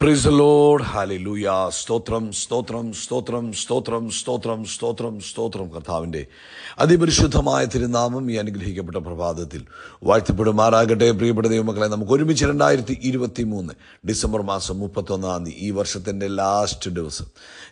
Price load hallelujah സ്തോത്രം സ്തോത്രം സ്തോത്രം സ്തോത്രം സ്തോത്രം സ്തോത്രം സ്തോത്രം കർത്താവിന്റെ അതിപരിശുദ്ധമായ തിരുനാമം ഈ അനുഗ്രഹിക്കപ്പെട്ട പ്രഭാതത്തിൽ വാഴ്ത്തപ്പെടുമാറാകട്ടെ പ്രിയപ്പെട്ട ദൈവമക്കളെ നമുക്ക് ഒരുമിച്ച് രണ്ടായിരത്തി ഇരുപത്തി മൂന്ന് ഡിസംബർ മാസം മുപ്പത്തൊന്നാം തീയതി ഈ വർഷത്തിന്റെ ലാസ്റ്റ് ദിവസം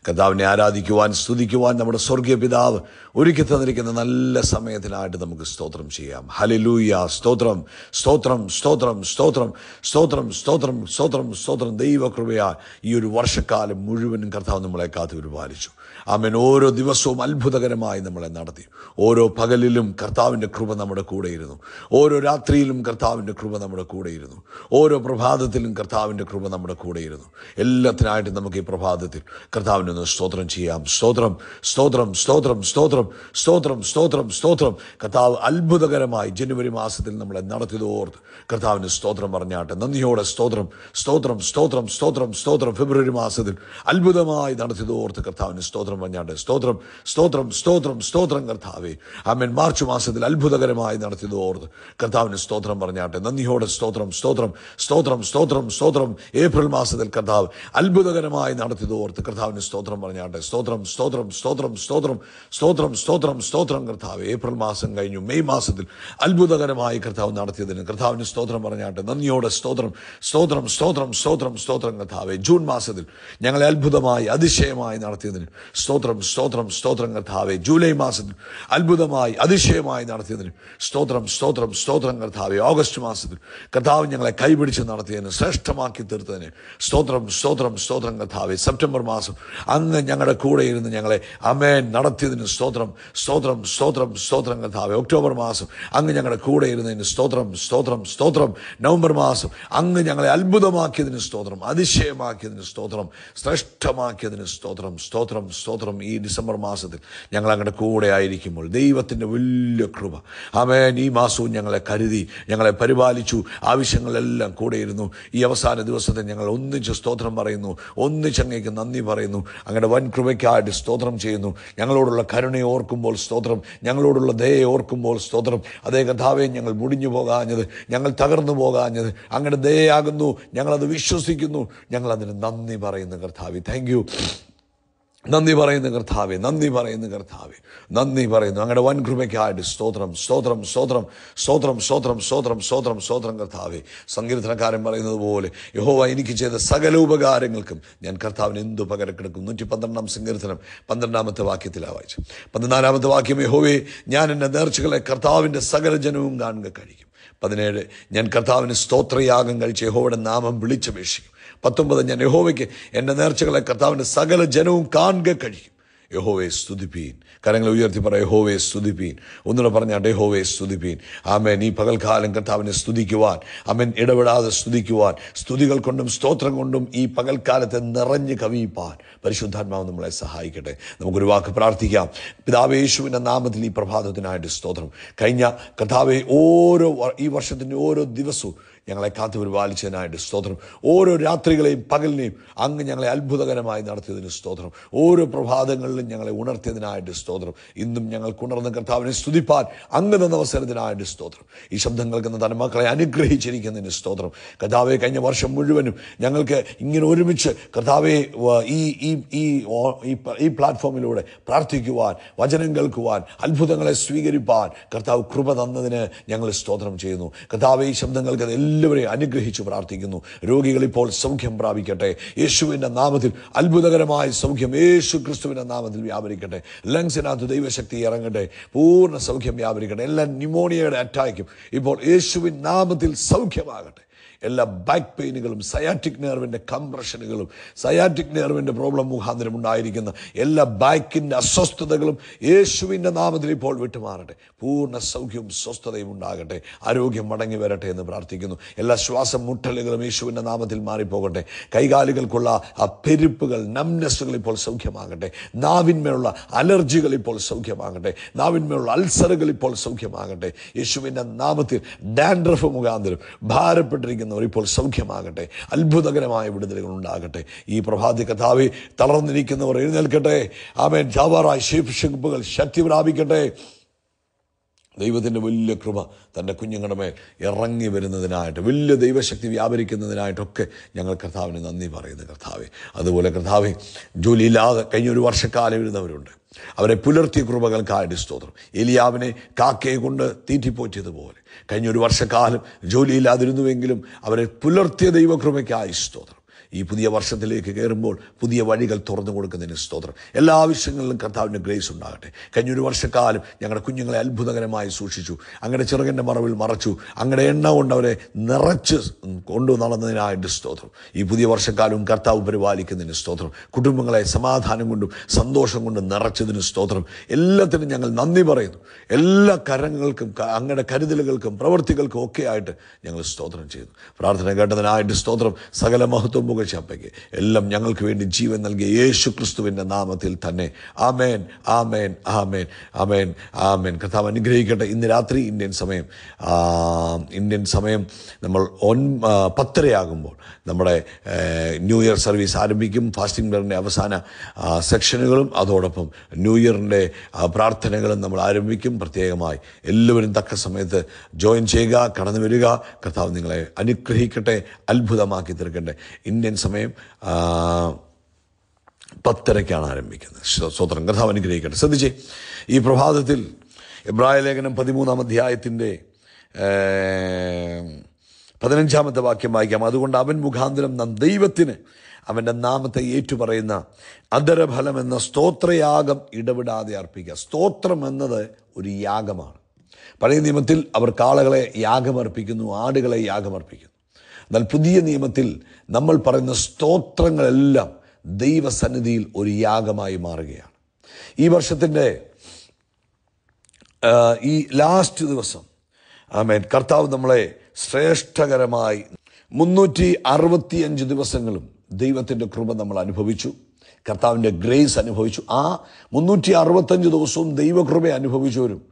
കർത്താവിനെ ആരാധിക്കുവാൻ സ്തുതിക്കുവാൻ നമ്മുടെ സ്വർഗീയ പിതാവ് ഒരുക്കി തന്നിരിക്കുന്ന നല്ല സമയത്തിനായിട്ട് നമുക്ക് സ്തോത്രം ചെയ്യാം ഹലിലൂയ സ്തോത്രം സ്തോത്രം സ്തോത്രം സ്തോത്രം സ്തോത്രം സ്തോത്രം സ്തോത്രം സ്തോത്രം ദൈവകൃപയാ ഈ ഒരു വർഷക്കാലം മുഴുവനും കർത്താവ് നമ്മളെ കാത്തു പരിപാലിച്ചു ആമേൻ. ഓരോ ദിവസവും അത്ഭുതകരമായി നമ്മളെ നടത്തി. ഓരോ പകലിലും കർത്താവിന്റെ കൃപ നമ്മുടെ കൂടെയിരുന്നു. ഓരോ രാത്രിയിലും കർത്താവിന്റെ കൃപ നമ്മുടെ കൂടെയിരുന്നു. ഓരോ പ്രഭാതത്തിലും കർത്താവിന്റെ കൃപ നമ്മുടെ കൂടെയിരുന്നു. എല്ലാത്തിനായിട്ട് നമുക്ക് ഈ പ്രഭാതത്തിൽ കർത്താവിന് ഒന്ന് സ്തോത്രം ചെയ്യാം. സ്തോത്രം സ്തോത്രം സ്തോത്രം സ്തോത്രം സ്തോത്രം സ്തോത്രം സ്തോത്രം. കർത്താവ് അത്ഭുതകരമായി ജനുവരി മാസത്തിൽ നമ്മളെ നടത്തിയതോർത്ത് കർത്താവിന് സ്തോത്രം പറഞ്ഞാട്ടെ. നന്ദിയോടെ സ്തോത്രം സ്തോത്രം സ്തോത്രം സ്തോത്രം സ്തോത്രം. ഫെബ്രുവരി മാസത്തിൽ അത്ഭുതമായി നടത്തിയതോർത്ത് കർത്താവിന് സ്തോത്രം പറഞ്ഞാട്ടെ സ്തോത്രം സ്തോത്രം സ്തോത്രം സ്തോത്രം കർത്താവെ ആമേൻ മാർച്ച് മാസത്തിൽ അത്ഭുതകരമായി നടത്തിയത് ഓർത്ത് കർത്താവിന് സ്തോത്രം പറഞ്ഞാട്ടെ നന്ദിയോടെ സ്തോത്രം സ്തോത്രം സ്തോത്രം സ്തോത്രം സ്തോത്രം ഏപ്രിൽ മാസത്തിൽ കർത്താവ് അത്ഭുതകരമായി നടത്തിയത് ഓർത്ത് കർത്താവിന് സ്തോത്രം പറഞ്ഞാട്ടെ സ്തോത്രം സ്തോത്രം സ്തോത്രം സ്തോത്രം സ്തോത്രം സ്തോത്രം സ്തോത്രം കർത്താവ് ഏപ്രിൽ മാസം കഴിഞ്ഞു മെയ് മാസത്തിൽ അത്ഭുതകരമായി കർത്താവ് നടത്തിയതിന് കർത്താവിന് സ്തോത്രം പറഞ്ഞാട്ടെ നന്ദിയോടെ സ്തോത്രം സ്തോത്രം സ്തോത്രം സ്തോത്രം സ്തോത്രം കർത്താവെ ജൂൺ മാസത്തിൽ ഞങ്ങളെ അത്ഭുതമായി അതിശയമായി നടത്തിയതിന് സ്തോത്രം സ്തോത്രം സ്തോത്രം കർത്താവെ. ജൂലൈ മാസത്തിൽ അത്ഭുതമായി അതിശയമായി നടത്തിയതിന് സ്തോത്രം സ്തോത്രം സ്തോത്രം കർത്താവെ. ഓഗസ്റ്റ് മാസത്തിൽ കർത്താവ് ഞങ്ങളെ കൈപിടിച്ച് നടത്തിയതിന് ശ്രേഷ്ഠമാക്കി തീർത്തതിന് സ്തോത്രം സ്തോത്രം സ്തോത്രം കർത്താവെ. സെപ്റ്റംബർ മാസം അങ്ങ് ഞങ്ങളുടെ കൂടെ ഇരുന്ന് ഞങ്ങളെ അമേൻ നടത്തിയതിന് സ്തോത്രം സ്തോത്രം സ്തോത്രം സ്തോത്രം കർത്താവെ. ഒക്ടോബർ മാസം അങ്ങ് ഞങ്ങളുടെ കൂടെ ഇരുന്നതിന് സ്തോത്രം സ്തോത്രം സ്തോത്രം. നവംബർ മാസം അങ്ങ് ഞങ്ങളെ അത്ഭുതമാക്കിയതിന് സ്തോത്രം അതിശയമാക്കിയതിന് സ്തോത്രം ശ്രേഷ്ഠമാക്കിയതിന് സ്തോത്രം സ്തോത്രം സ്തോത്രം. ഈ ഡിസംബർ മാസത്തിൽ ഞങ്ങൾ അങ്ങയുടെ കൂടെ ആയിരിക്കുമ്പോൾ. ദൈവത്തിന്റെ വലിയ കൃപ. ആമേൻ. ഈ മാസവും ഞങ്ങളെ കരുതി ഞങ്ങളെ പരിപാലിച്ചു. ആവശ്യങ്ങളെല്ലാം കൂടെ ഇരുന്നു ഈ അവസാന ദിവസത്തെ ഞങ്ങൾ ഒന്നിച്ച് സ്തോത്രം പറയുന്നു. ഒന്നിച്ചങ്ങേക്ക് നന്ദി പറയുന്നു. അങ്ങയുടെ വൻ കൃപയ്ക്കായിട്ട് സ്തോത്രം ചെയ്യുന്നു. ഞങ്ങളോടുള്ള കരുണയെ ഓർക്കുമ്പോൾ സ്തോത്രം. ഞങ്ങളോടുള്ള ദയയെ ഓർക്കുമ്പോൾ സ്തോത്രം. അതേ കഥാവേ ഞങ്ങൾ മുടിഞ്ഞു പോകാഞ്ഞത്. ഞങ്ങൾ തകർന്നു പോകാഞ്ഞത്. അങ്ങയുടെ ദയയാകുന്നു. ഞങ്ങളത് വിശ്വസിക്കുന്നു. ഞങ്ങൾ അതിന് നന്ദി പറയുന്നു കർത്താവി. താങ്ക് യു നന്ദി പറയുന്ന കർത്താവെ നന്ദി പറയുന്ന കർത്താവെ നന്ദി പറയുന്നു. അങ്ങയുടെ വൻ കൃപയ്ക്കായിട്ട് സ്തോത്രം സ്തോത്രം സ്തോത്രം സ്തോത്രം സ്തോത്രം സ്തോത്രം സ്തോത്രം സ്തോത്രം കർത്താവെ. സങ്കീർത്തനക്കാരൻ പറയുന്നത് പോലെ യഹോവ എനിക്ക് ചെയ്ത സകല ഉപകാരങ്ങൾക്കും ഞാൻ കർത്താവിന് എന്തു പകരക്കെടുക്കും നൂറ്റി പന്ത്രണ്ടാം സങ്കീർത്തനം പന്ത്രണ്ടാമത്തെ വാക്യത്തിലാണ് വായിച്ചു പതിനാലാമത്തെ വാക്യം യഹോവേ ഞാൻ എന്റെ നേർച്ചകളെ കർത്താവിന്റെ സകല ജനവും കാണുക കഴിക്കും. പതിനേഴ് ഞാൻ കർത്താവിന് സ്തോത്രയാഗം കഴിച്ച് യഹോയുടെ നാമം വിളിച്ചപേക്ഷിക്കും. പത്തൊമ്പത് ഞാൻ യഹോവയ്ക്ക് എന്റെ നേർച്ചകളെ കർത്താവിന്റെ സകല ജനവും കാണുക കഴിയും. യഹോവയെ സ്തുതിപ്പീൻ. കരങ്ങളെ ഉയർത്തി പറ യഹോവയെ സ്തുതിപ്പീൻ. ഒന്നുകൂടെ പറഞ്ഞാട്ടെ യഹോവയെ സ്തുതിപ്പീൻ. ആമേൻ. ഈ പകൽക്കാലം കർത്താവിനെ സ്തുതിക്കുവാൻ അമൻ ഇടപെടാതെ സ്തുതിക്കുവാൻ സ്തുതികൾ കൊണ്ടും സ്തോത്രം കൊണ്ടും ഈ പകൽക്കാലത്തെ നിറഞ്ഞ് കവിയിപ്പാൻ പരിശുദ്ധാത്മാവ് നമ്മളെ സഹായിക്കട്ടെ. നമുക്കൊരു വാക്ക് പ്രാർത്ഥിക്കാം. പിതാവ് യേശുവിന്റെ നാമത്തിൽ ഈ പ്രഭാതത്തിനായിട്ട് സ്തോത്രം. കഴിഞ്ഞ കർത്താവെ ഓരോ ഈ വർഷത്തിന്റെ ഓരോ ദിവസവും ഞങ്ങളെ കാത്തു പരിപാലിച്ചതിനായിട്ട് സ്തോത്രം. ഓരോ രാത്രികളെയും പകലിനെയും അങ്ങ് ഞങ്ങളെ അത്ഭുതകരമായി നടത്തിയതിന് സ്തോത്രം. ഓരോ പ്രഭാതങ്ങളിലും ഞങ്ങളെ ഉണർത്തിയതിനായിട്ട് സ്തോത്രം. ഇന്നും ഞങ്ങൾ ഉണർന്ന കർത്താവിനെ സ്തുതിപ്പാൻ അങ്ങ് തന്ന അവസരത്തിനായിട്ട് സ്തോത്രം. ഈ ശബ്ദം കേൾക്കുന്ന മക്കളെ അനുഗ്രഹിച്ചിരിക്കുന്നതിന് സ്തോത്രം. കർത്താവെ കഴിഞ്ഞ വർഷം മുഴുവനും ഞങ്ങൾക്ക് ഇങ്ങനെ ഒരുമിച്ച് കർത്താവെ ഈ ഈ ഈ ഈ പ്ലാറ്റ്ഫോമിലൂടെ പ്രാർത്ഥിക്കുവാൻ വചനം കേൾക്കുവാൻ അത്ഭുതങ്ങളെ സ്വീകരിപ്പാൻ കർത്താവ് കൃപ തന്നതിന് ഞങ്ങൾ സ്തോത്രം ചെയ്യുന്നു. കർത്താവ് ഈ ശബ്ദങ്ങൾക്ക് എല്ലാവരെയും അനുഗ്രഹിച്ചു പ്രാർത്ഥിക്കുന്നു. രോഗികൾ ഇപ്പോൾ സൗഖ്യം പ്രാപിക്കട്ടെ. യേശുവിന്റെ നാമത്തിൽ അത്ഭുതകരമായ സൗഖ്യം യേശു ക്രിസ്തുവിന്റെ നാമത്തിൽ വ്യാപരിക്കട്ടെ. ലങ്സിനകത്ത് ദൈവശക്തി ഇറങ്ങട്ടെ. പൂർണ സൗഖ്യം വ്യാപരിക്കട്ടെ. എല്ലാ ന്യൂമോണിയയുടെ അറ്റാക്കും. ഇപ്പോൾ യേശുവിൻ നാമത്തിൽ സൗഖ്യമാകട്ടെ. എല്ലാ ബാക്ക് പെയിനുകളും സയാറ്റിക് നെർവിന്റെ കംപ്രഷനുകളും സയാറ്റിക് നെർവിന്റെ പ്രോബ്ലം മുഖാന്തരം ഉണ്ടായിരിക്കുന്ന എല്ലാ ബാക്കിന്റെ അസ്വസ്ഥതകളും യേശുവിന്റെ നാമത്തിൽ ഇപ്പോൾ വിട്ടുമാറട്ടെ. പൂർണ സൗഖ്യവും സ്വസ്ഥതയും ഉണ്ടാകട്ടെ. ആരോഗ്യം മടങ്ങി വരട്ടെ എന്ന് പ്രാർത്ഥിക്കുന്നു. എല്ലാ ശ്വാസം മുട്ടലുകളും യേശുവിന്റെ നാമത്തിൽ മാറിപ്പോകട്ടെ. കൈകാലുകൾക്കുള്ള ആ പെരുപ്പുകൾ നംനെസ്സുകൾ ഇപ്പോൾ സൗഖ്യമാകട്ടെ. നാവിന്മേലുള്ള അലർജികൾ ഇപ്പോൾ സൗഖ്യമാകട്ടെ. നാവിന്മേലുള്ള അൾസറുകൾ ഇപ്പോൾ സൗഖ്യമാകട്ടെ. യേശുവിന്റെ നാമത്തിൽ ഡാൻഡ്രഫ് മുഖാന്തരം ഭാരപ്പെട്ടിരിക്കുന്നവർ ഇപ്പോൾ സൗഖ്യമാകട്ടെ അത്ഭുതകരമായ വിടുതലുകൾ ഉണ്ടാകട്ടെ. ഈ പ്രഭാതി കഥാവി തളർന്നിരിക്കുന്നവർ എഴുന്നേൽക്കട്ടെ. ആമേൻ. ജാവാറായി ശേഷിപ്പുകൾ ശക്തി പ്രാപിക്കട്ടെ. ദൈവത്തിന്റെ വലിയ കൃപ തന്റെ കുഞ്ഞുങ്ങളുടെ മേൽ ഇറങ്ങി വരുന്നതിനായിട്ട് വലിയ ദൈവശക്തി വ്യാപരിക്കുന്നതിനായിട്ടൊക്കെ ഞങ്ങൾ കർത്താവിന് നന്ദി പറയുന്നു കർത്താവെ. അതുപോലെ കർത്താവെ ജോലിയില്ലാതെ കഴിഞ്ഞൊരു വർഷക്കാലം ഇരുന്നവരുണ്ട്. അവരെ പുലർത്തിയ കൃപകൾക്കായിട്ട് സ്തോത്രം. എലിയാവിനെ കാക്കയെ കൊണ്ട് തീറ്റിപ്പോറ്റിയതുപോലെ കഴിഞ്ഞൊരു വർഷക്കാലം ജോലിയില്ലാതിരുന്നുവെങ്കിലും അവരെ പുലർത്തിയ ദൈവകൃപയ്ക്കായി സ്തോത്രം. ഈ പുതിയ വർഷത്തിലേക്ക് കയറുമ്പോൾ പുതിയ വഴികൾ തുറന്നു കൊടുക്കുന്നതിന് സ്തോത്രം. എല്ലാ ആവശ്യങ്ങളിലും കർത്താവിന്റെ ഗ്രേസ് ഉണ്ടാകട്ടെ. കഴിഞ്ഞൊരു വർഷക്കാലം ഞങ്ങളുടെ കുഞ്ഞുങ്ങളെ അത്ഭുതകരമായി സൂക്ഷിച്ചു. അങ്ങയുടെ ചെറുകന്റെ മറവിൽ മറച്ചു. അങ്ങനെ എണ്ണ കൊണ്ട് അവരെ നിറച്ച് കൊണ്ടു നടന്നതിനായിട്ട് സ്തോത്രം. ഈ പുതിയ വർഷക്കാലവും കർത്താവ് പരിപാലിക്കുന്നതിന് സ്തോത്രം. കുടുംബങ്ങളെ സമാധാനം കൊണ്ടും സന്തോഷം കൊണ്ടും നിറച്ചതിന് സ്തോത്രം. എല്ലാത്തിനും ഞങ്ങൾ നന്ദി പറയുന്നു. എല്ലാ കരങ്ങൾക്കും അങ്ങയുടെ കരുതലുകൾക്കും പ്രവൃത്തികൾക്കും ഒക്കെ ആയിട്ട് ഞങ്ങൾ സ്തോത്രം ചെയ്യുന്നു. പ്രാർത്ഥന കേട്ടതിനായിട്ട് സ്തോത്രം. സകല മഹത്വം പുകച്ചപ്പയ്ക്ക് എല്ലാം ഞങ്ങൾക്ക് വേണ്ടി ജീവൻ നൽകിയ യേശു ക്രിസ്തുവിന്റെ നാമത്തിൽ തന്നെ. ആമേൻ ആമേൻ ആമേൻ ആമേൻ ആമേൻ. കർത്താവ് അനുഗ്രഹിക്കട്ടെ. ഇന്ന് രാത്രി ഇന്ത്യൻ സമയം. ഇന്ത്യൻ സമയം നമ്മൾ ഒൻ പത്തരയാകുമ്പോൾ നമ്മുടെ ന്യൂ ഇയർ സർവീസ് ആരംഭിക്കും. ഫാസ്റ്റിംഗ് ബറിന്റെ അവസാന സെക്ഷനുകളും അതോടൊപ്പം ന്യൂ ഇയറിന്റെ പ്രാർത്ഥനകളും നമ്മൾ ആരംഭിക്കും. പ്രത്യേകമായി എല്ലാവരും തക്ക സമയത്ത് ജോയിൻ ചെയ്യുക കടന്നു വരിക. കർത്താവ് നിങ്ങളെ അനുഗ്രഹിക്കട്ടെ അത്ഭുതമാക്കി തീർക്കട്ടെ. ഇന്ത്യൻ സമയം ആ, പത്തരയ്ക്കാണ് ആരംഭിക്കുന്നത്. സ്വ- സ്വതന്ത്രം കർത്താവ് അനുഗ്രഹിക്കട്ടെ. ശ്രദ്ധിച്ചേ ഈ പ്രഭാതത്തിൽ ഇബ്രായ ലേഖനം പതിമൂന്നാം അധ്യായത്തിന്റെ പതിനഞ്ചാമത്തെ വാക്യം വായിക്കാം. അതുകൊണ്ട് അവൻ മുഖാന്തരം നാം ദൈവത്തിന് അവന്റെ നാമത്തെ ഏറ്റുപറയുന്ന അദരഫലം എന്ന സ്തോത്രയാഗം ഇടപെടാതെ അർപ്പിക്കുക. സ്തോത്രം എന്നത് ഒരു യാഗമാണ്. പഴയ നിയമത്തിൽ അവർ കാളകളെ യാഗമർപ്പിക്കുന്നു ആടുകളെ യാഗമർപ്പിക്കുന്നു. എന്നാൽ പുതിയ നിയമത്തിൽ നമ്മൾ പറയുന്ന സ്തോത്രങ്ങളെല്ലാം ദൈവസന്നിധിയിൽ ഒരു യാഗമായി മാറുകയാണ്. ഈ വർഷത്തിന്റെ ഈ ലാസ്റ്റ് ദിവസം ആമേൻ കർത്താവ് നമ്മളെ ശ്രേഷ്ഠകരമായി മുന്നൂറ്റി അറുപത്തിയഞ്ച് ദിവസങ്ങളും ദൈവത്തിന്റെ കൃപ നമ്മൾ അനുഭവിച്ചു. കർത്താവിന്റെ ഗ്രേസ് അനുഭവിച്ചു. ആ മുന്നൂറ്റി അറുപത്തഞ്ച് ദിവസവും ദൈവകൃപ അനുഭവിച്ചവരും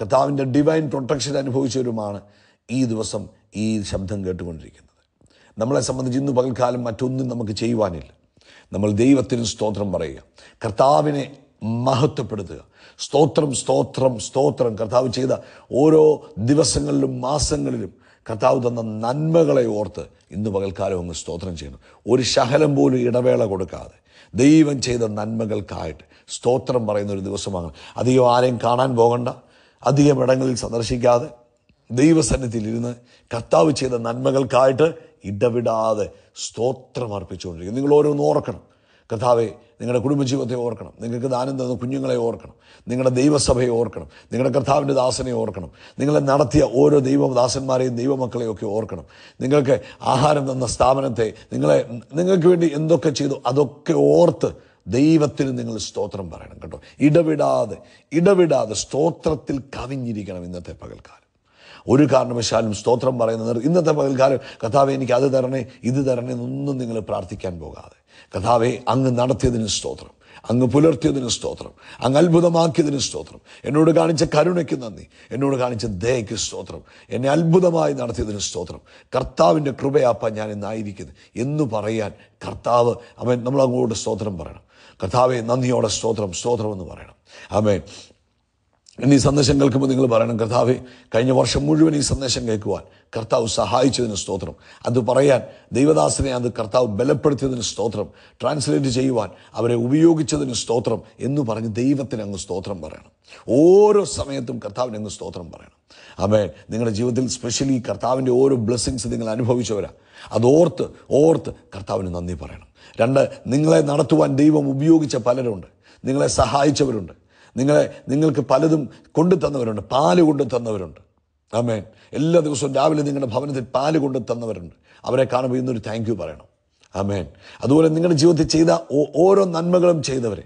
കർത്താവിന്റെ ഡിവൈൻ പ്രൊട്ടക്ഷൻ അനുഭവിച്ചവരുമാണ് ഈ ദിവസം ഈ ശബ്ദം കേട്ടുകൊണ്ടിരിക്കുന്നത്. നമ്മളെ സംബന്ധിച്ച് ഇന്ന് പകൽക്കാലം മറ്റൊന്നും നമുക്ക് ചെയ്യുവാനില്ല. നമ്മൾ ദൈവത്തിന് സ്തോത്രം പറയുക. കർത്താവിനെ മഹത്വപ്പെടുത്തുക. സ്തോത്രം സ്തോത്രം സ്തോത്രം. കർത്താവ് ചെയ്ത ഓരോ ദിവസങ്ങളിലും മാസങ്ങളിലും കർത്താവ് തന്ന നന്മകളെ ഓർത്ത് ഇന്ന് പകൽക്കാലം അങ്ങ് സ്തോത്രം ചെയ്യണം. ഒരു ശകലം പോലും ഇടവേള കൊടുക്കാതെ ദൈവം ചെയ്ത നന്മകൾക്കായിട്ട് സ്തോത്രം പറയുന്ന ഒരു ദിവസമാണ് അധികം ആരെയും കാണാൻ പോകണ്ട. അധികം ഇടങ്ങളിൽ സന്ദർശിക്കാതെ ദൈവസന്നിധിയിൽ ഇരുന്ന് കർത്താവ് ചെയ്ത നന്മകൾക്കായിട്ട് ഇടവിടാതെ സ്തോത്രം അർപ്പിച്ചുകൊണ്ടിരിക്കും നിങ്ങൾ ഓരോന്ന് ഓർക്കണം. കഥാവെ നിങ്ങളുടെ കുടുംബജീവിതത്തെ ഓർക്കണം. നിങ്ങൾക്ക് ദാനം തന്ന കുഞ്ഞുങ്ങളെ ഓർക്കണം. നിങ്ങളുടെ ദൈവസഭയെ ഓർക്കണം. നിങ്ങളുടെ കർത്താവിന്റെ ദാസനെ ഓർക്കണം. നിങ്ങളെ നടത്തിയ ഓരോ ദൈവദാസന്മാരെയും ദൈവമക്കളെയും ഒക്കെ ഓർക്കണം. നിങ്ങൾക്ക് ആഹാരം തന്ന സ്ഥാപനത്തെ നിങ്ങളെ നിങ്ങൾക്ക് വേണ്ടി എന്തൊക്കെ ചെയ്തു അതൊക്കെ ഓർത്ത് ദൈവത്തിന് നിങ്ങൾ സ്തോത്രം പറയണം കേട്ടോ. ഇടവിടാതെ ഇടവിടാതെ സ്തോത്രത്തിൽ കവിഞ്ഞിരിക്കണം ഇന്നത്തെ പകൽക്കാലം. ഒരു കാരണവശാലും സ്തോത്രം പറയുന്നത് ഇന്നത്തെ പകൽക്കാലം കഥാവെ എനിക്ക് അത് തരണേ ഇത് തരണേ എന്നൊന്നും നിങ്ങൾ പ്രാർത്ഥിക്കാൻ പോകാതെ. കഥാവെ അങ്ങ് നടത്തിയതിന് സ്തോത്രം അങ്ങ് പുലർത്തിയതിന് സ്തോത്രം അങ്ങ് അത്ഭുതമാക്കിയതിന് സ്തോത്രം. എന്നോട് കാണിച്ച കരുണയ്ക്ക് നന്ദി എന്നോട് കാണിച്ച ദയയ്ക്ക് സ്തോത്രം എന്നെ അത്ഭുതമായി നടത്തിയതിന് സ്തോത്രം. കർത്താവിന്റെ കൃപയാപ്പ ഞാൻ ഇന്നായിരിക്കുന്നത് എന്ന് പറയാൻ കർത്താവ് അവൻ നമ്മൾ അങ്ങോട്ട് സ്തോത്രം പറയണം. കർത്താവെ നന്ദിയോടെ സ്തോത്രം സ്തോത്രം എന്ന് പറയണം. അവൻ ഇനി ഈ സന്ദേശം കേൾക്കുമ്പോൾ നിങ്ങൾ പറയണം കർത്താവ് കഴിഞ്ഞ വർഷം മുഴുവൻ ഈ സന്ദേശം കേൾക്കുവാൻ കർത്താവ് സഹായിച്ചതിന് സ്തോത്രം. അത് പറയാൻ ദൈവദാസനെ അത് കർത്താവ് ബലപ്പെടുത്തിയതിന് സ്തോത്രം ട്രാൻസ്ലേറ്റ് ചെയ്യുവാൻ അവരെ ഉപയോഗിച്ചതിന് സ്തോത്രം എന്ന് പറഞ്ഞ് ദൈവത്തിന് അങ്ങ് സ്തോത്രം പറയണം. ഓരോ സമയത്തും കർത്താവിന് അങ്ങ് സ്തോത്രം പറയണം. അമേ നിങ്ങളുടെ ജീവിതത്തിൽ സ്പെഷ്യലി കർത്താവിന്റെ ഓരോ ബ്ലെസ്സിങ്സ് നിങ്ങൾ അനുഭവിച്ചവരാ. അതോർത്ത് ഓർത്ത് കർത്താവിന് നന്ദി പറയണം. രണ്ട് നിങ്ങളെ നടത്തുവാൻ ദൈവം ഉപയോഗിച്ച പലരുണ്ട്. നിങ്ങളെ സഹായിച്ചവരുണ്ട്. നിങ്ങളെ നിങ്ങൾക്ക് പലതും കൊണ്ടു തന്നവരുണ്ട്. പാൽ കൊണ്ടു തന്നവരുണ്ട്. ആമേൻ. എല്ലാ ദിവസവും രാവിലെ നിങ്ങളുടെ ഭവനത്തിൽ പാൽ കൊണ്ടു തന്നവരുണ്ട്. അവരെ കാണുമ്പോൾ ഇന്നൊരു താങ്ക് യു പറയണം. ആമേൻ. അതുപോലെ നിങ്ങളുടെ ജീവിതത്തിൽ ചെയ്ത ഓരോ നന്മകളും ചെയ്തവരെ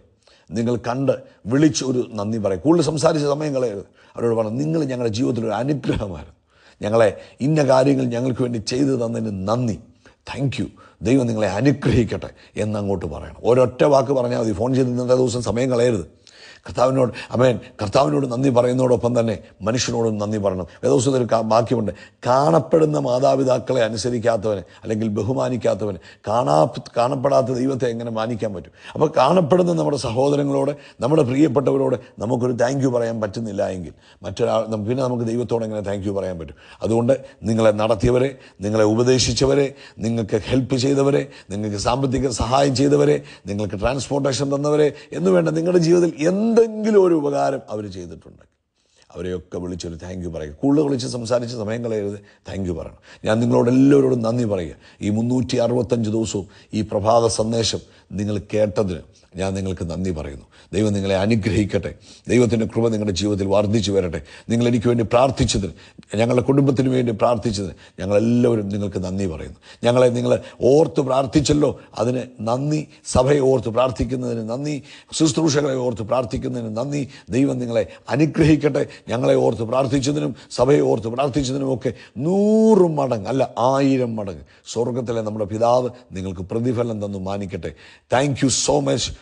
നിങ്ങൾ കണ്ട് വിളിച്ച് ഒരു നന്ദി പറയും. കൂടുതൽ സംസാരിച്ച സമയങ്ങളെ അവരോട് പറഞ്ഞു നിങ്ങൾ ഞങ്ങളുടെ ജീവിതത്തിൽ ഒരു അനുഗ്രഹമായിരുന്നു. ഞങ്ങളെ ഇന്ന കാര്യങ്ങൾ ഞങ്ങൾക്ക് വേണ്ടി ചെയ്തു തന്നതിന് നന്ദി. താങ്ക് യു ദൈവം നിങ്ങളെ അനുഗ്രഹിക്കട്ടെ എന്നങ്ങോട്ട് പറയണം. ഒരൊറ്റ വാക്ക് പറഞ്ഞാൽ മതി. ഫോൺ ചെയ്ത് ഇന്നത്തെ ദിവസം സമയം കളയരുത്. കർത്താവിനോട് അമേൻ കർത്താവിനോട് നന്ദി പറയുന്നതോടൊപ്പം തന്നെ മനുഷ്യനോടും നന്ദി പറയണം. വേദോസത്തിൽ ബാക്കിയുണ്ട് കാണപ്പെടുന്ന മാതാപിതാക്കളെ അനുസരിക്കാത്തവന് അല്ലെങ്കിൽ ബഹുമാനിക്കാത്തവന് കാണാ കാണപ്പെടാത്ത ദൈവത്തെ എങ്ങനെ മാനിക്കാൻ പറ്റും? അപ്പോൾ കാണപ്പെടുന്ന നമ്മുടെ സഹോദരങ്ങളോട് നമ്മുടെ പ്രിയപ്പെട്ടവരോട് നമുക്കൊരു താങ്ക് യു പറയാൻ പറ്റുന്നില്ല എങ്കിൽ മറ്റൊരാൾ പിന്നെ നമുക്ക് ദൈവത്തോട് എങ്ങനെ താങ്ക് യു പറയാൻ പറ്റും? അതുകൊണ്ട് നിങ്ങളെ നടത്തിയവരെ നിങ്ങളെ ഉപദേശിച്ചവരെ നിങ്ങൾക്ക് ഹെൽപ്പ് ചെയ്തവരെ നിങ്ങൾക്ക് സാമ്പത്തിക സഹായം ചെയ്തവരെ നിങ്ങൾക്ക് ട്രാൻസ്പോർട്ടേഷൻ തന്നവരെ എന്നുവേണ്ട നിങ്ങളുടെ ജീവിതത്തിൽ എന്തെങ്കിലും ഒരു ഉപകാരം അവർ ചെയ്തിട്ടുണ്ട് അവരെയൊക്കെ വിളിച്ചൊരു താങ്ക് യു പറയുക. കൂടുതൽ വിളിച്ച് സംസാരിച്ച് സമയം കളയരുത്. താങ്ക് യു പറയണം. ഞാൻ നിങ്ങളോട് എല്ലാവരോടും നന്ദി പറയുക. ഈ മുന്നൂറ്റി അറുപത്തഞ്ച് ദിവസവും ഈ പ്രഭാത സന്ദേശം നിങ്ങൾ കേട്ടതിന് ഞാൻ നിങ്ങൾക്ക് നന്ദി പറയുന്നു. ദൈവം നിങ്ങളെ അനുഗ്രഹിക്കട്ടെ. ദൈവത്തിന്റെ കൃപ നിങ്ങളുടെ ജീവിതത്തിൽ വർദ്ധിച്ചു വരട്ടെ. നിങ്ങൾ എനിക്ക് വേണ്ടി പ്രാർത്ഥിച്ചതിന് ഞങ്ങളുടെ കുടുംബത്തിന് വേണ്ടി പ്രാർത്ഥിച്ചതിന് ഞങ്ങളെല്ലാവരും നിങ്ങൾക്ക് നന്ദി പറയുന്നു. ഞങ്ങളെ നിങ്ങൾ ഓർത്ത് പ്രാർത്ഥിച്ചല്ലോ. അതിന് നന്ദി സഭയെ ഓർത്ത് പ്രാർത്ഥിക്കുന്നതിന് നന്ദി ശുശ്രൂഷകളെ ഓർത്ത് പ്രാർത്ഥിക്കുന്നതിന് നന്ദി. ദൈവം നിങ്ങളെ അനുഗ്രഹിക്കട്ടെ. ഞങ്ങളെ ഓർത്ത് പ്രാർത്ഥിച്ചതിനും സഭയെ ഓർത്ത് പ്രാർത്ഥിച്ചതിനും ഒക്കെ നൂറ് മടങ്ങ് അല്ല ആയിരം മടങ്ങ് സ്വർഗത്തിലെ നമ്മുടെ പിതാവ് നിങ്ങൾക്ക് പ്രതിഫലം തന്നു മാനിക്കട്ടെ. Thank you so much